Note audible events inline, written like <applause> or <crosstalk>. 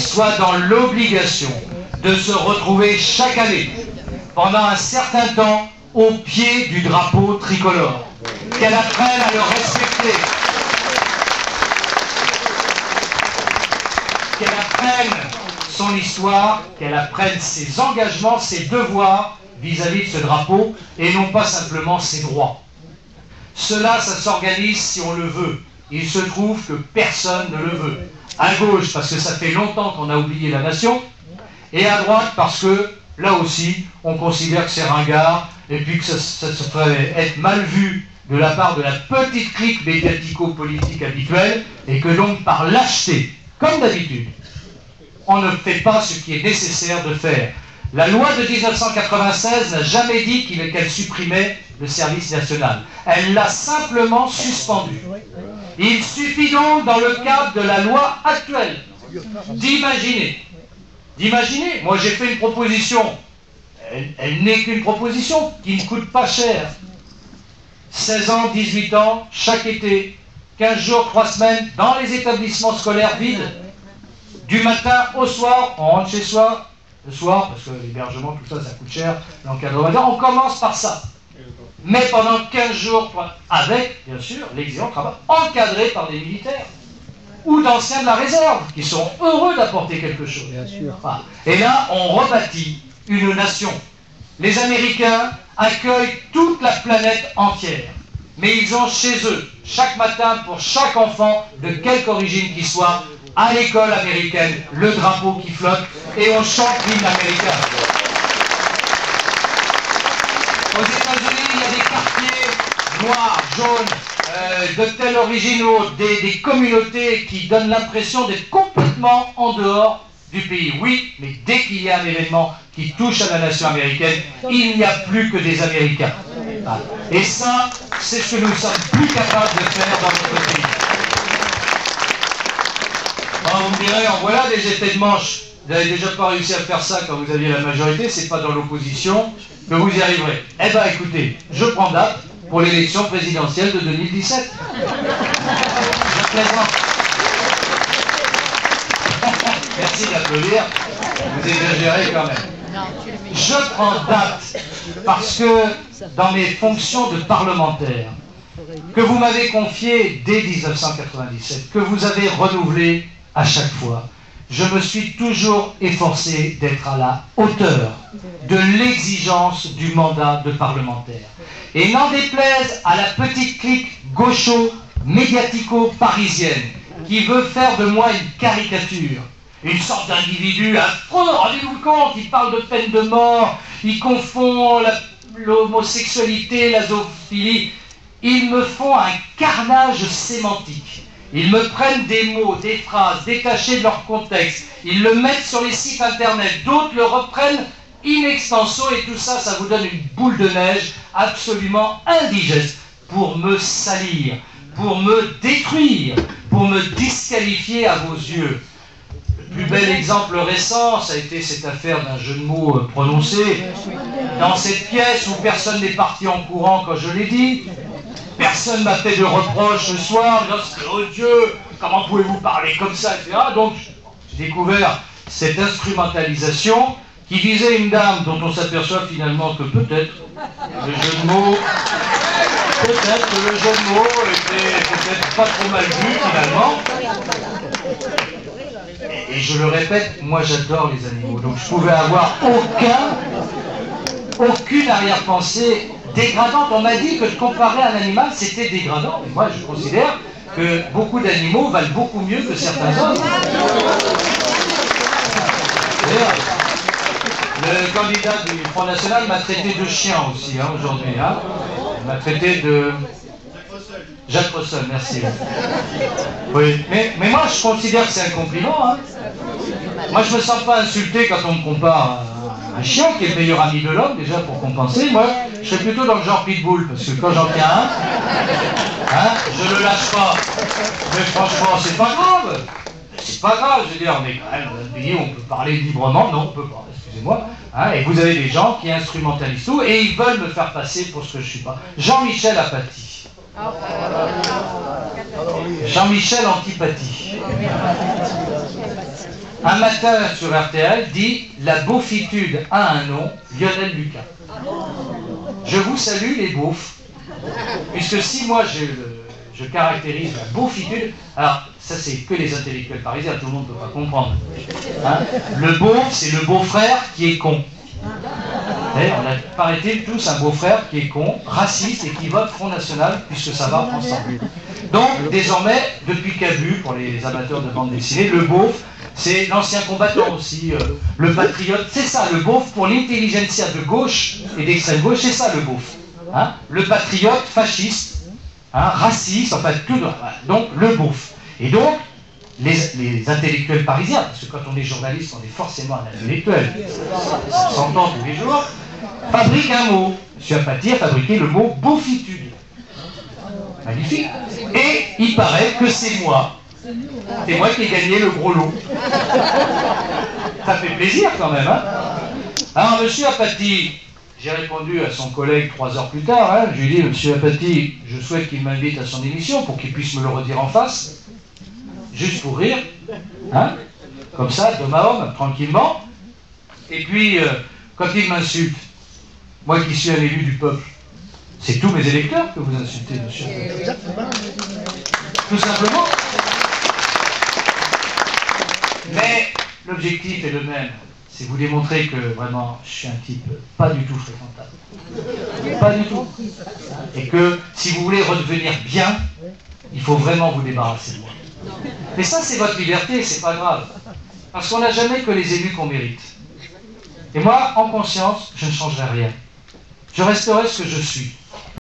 soit dans l'obligation de se retrouver chaque année, pendant un certain temps, au pied du drapeau tricolore, qu'elle apprenne à le respecter, qu'elle apprenne son histoire, qu'elle apprenne ses engagements, ses devoirs vis-à-vis de ce drapeau, et non pas simplement ses droits. Cela, ça s'organise si on le veut. Il se trouve que personne ne le veut. À gauche, parce que ça fait longtemps qu'on a oublié la nation, et à droite, parce que là aussi, on considère que c'est ringard, et puis que ça, ça être mal vu de la part de la petite clique médiatico-politique habituelle, et que donc par lâcheté, comme d'habitude, on ne fait pas ce qui est nécessaire de faire. La loi de 1996 n'a jamais dit qu'elle supprimait le service national. Elle l'a simplement suspendu. Il suffit donc, dans le cadre de la loi actuelle, d'imaginer. D'imaginer. Moi, j'ai fait une proposition. Elle, n'est qu'une proposition qui ne coûte pas cher. 16 ans, 18 ans, chaque été, 15 jours, 3 semaines, dans les établissements scolaires vides. Du matin au soir, on rentre chez soi, le soir, parce que l'hébergement, tout ça, ça coûte cher, l'encadrement. On commence par ça. Mais pendant 15 jours, avec, bien sûr, l'exigeant travail encadré par des militaires ou d'anciens de la réserve, qui sont heureux d'apporter quelque chose. Bien sûr. Voilà. Et là, on rebâtit une nation. Les Américains accueillent toute la planète entière. Mais ils ont chez eux, chaque matin, pour chaque enfant, de quelque origine qu'il soit, à l'école américaine, le drapeau qui flotte, et on chante l'hymne américain. Aux États-Unis, il y a des quartiers noirs, jaunes, euh, de ou autre, des, des communautés qui donnent l'impression d'être complètement en dehors du pays. Oui, mais dès qu'il y a un événement qui touche à la nation américaine, il n'y a plus que des Américains. Et ça, c'est ce que nous sommes plus capables de faire dans notre pays. Alors vous me direz, en voilà des effets de manche. Vous n'avez déjà pas réussi à faire ça quand vous aviez la majorité, c'est pas dans l'opposition que vous y arriverez. Eh bien écoutez, je prends date pour l'élection présidentielle de 2017. <laughs> Je. Merci d'applaudir. Vous exagérez quand même. Je prends date parce que dans mes fonctions de parlementaire, que vous m'avez confiées dès 1997, que vous avez renouvelé à chaque fois, je me suis toujours efforcé d'être à la hauteur de l'exigence du mandat de parlementaire. Et n'en déplaise à la petite clique gaucho-médiatico-parisienne qui veut faire de moi une caricature, une sorte d'individu affreux, rendez-vous compte, il parle de peine de mort, il confond l'homosexualité, la zoophilie, ils me font un carnage sémantique. Ils me prennent des mots, des phrases détachées de leur contexte. Ils le mettent sur les sites internet. D'autres le reprennent in extenso et tout ça, ça vous donne une boule de neige absolument indigeste pour me salir, pour me détruire, pour me disqualifier à vos yeux. Le plus bel exemple récent, ça a été cette affaire d'un jeu de mots euh, prononcé dans cette pièce où personne n'est parti en courant quand je l'ai dit. Personne m'a fait de reproches ce soir, c'est odieux, comment pouvez-vous parler comme ça, etc. Donc j'ai découvert cette instrumentalisation qui visait une dame dont on s'aperçoit finalement que peut-être le jeu de mots, peut-être le de était peut-être pas trop mal vu finalement. Et, et je le répète, moi j'adore les animaux, donc je pouvais avoir aucun, aucune arrière-pensée dégradante. On m'a dit que de comparer un animal c'était dégradant, mais moi je considère que beaucoup d'animaux valent beaucoup mieux que certains hommes. D'ailleurs, le candidat du Front National m'a traité de chien aussi hein, aujourd'hui. hein. Il m'a traité de. Jacques Rossel, merci. Oui, mais, mais moi je considère que c'est un compliment. hein. Moi je me sens pas insulté quand on me compare un chien qui est le meilleur ami de l'homme, déjà pour compenser. Moi je serais plutôt dans le genre pitbull, parce que quand j'en tiens un, hein, je le lâche pas. Mais franchement, c'est pas grave. C'est pas grave, je veux dire, on est quand même dans un pays où on peut parler librement. Non, on peut pas, excusez-moi. Hein, et vous avez des gens qui instrumentalisent tout et ils veulent me faire passer pour ce que je suis pas. Jean-Michel Apathy. Jean-Michel Antipathie. Matin sur RTL dit La beaufitude a un nom, Lionel Lucas. Je vous salue les beaufs. Puisque si moi je, caractérise la beaufitude, alors ça c'est que les intellectuels parisiens, tout le monde ne peut pas comprendre. Hein? Le beauf, c'est le beau-frère qui est con. On a, paraît-il, tous un beau-frère qui est con, raciste et qui vote Front National, puisque ça va ensemble. Donc, désormais, depuis Cabu, pour les amateurs de bande dessinée, le beauf, c'est l'ancien combattant aussi, euh, le patriote, c'est ça, le beauf pour l'intelligentsia de gauche et d'extrême gauche, c'est ça le beauf. Hein? Le patriote fasciste, hein, raciste, enfin tout. Donc, le beauf. Et donc, les, intellectuels parisiens, parce que quand on est journaliste, on est forcément un intellectuel, on s'entend tous les jours, fabriquent un mot. M. Apathy a fabriqué le mot beaufitude. Magnifique. Et il paraît que c'est moi. C'est moi qui ai gagné le gros lot. Ça fait plaisir quand même. Hein Alors, M. Apathy, j'ai répondu à son collègue trois heures plus tard. Hein, je lui ai dit, Monsieur Apathy, je souhaite qu'il m'invite à son émission pour qu'il puisse me le redire en face juste pour rire, hein, comme ça, d'homme à homme, tranquillement. Et puis, euh, quand il m'insulte, moi qui suis un élu du peuple, c'est tous mes électeurs que vous insultez, monsieur. Tout simplement. Mais l'objectif est le même. C'est vous démontrer que vraiment, je suis un type pas du tout fréquentable. Pas du tout. Et que si vous voulez redevenir bien, il faut vraiment vous débarrasser de moi. Mais ça, c'est votre liberté, c'est pas grave. Parce qu'on n'a jamais que les élus qu'on mérite. Et moi, en conscience, je ne changerai rien. Je resterai ce que je suis.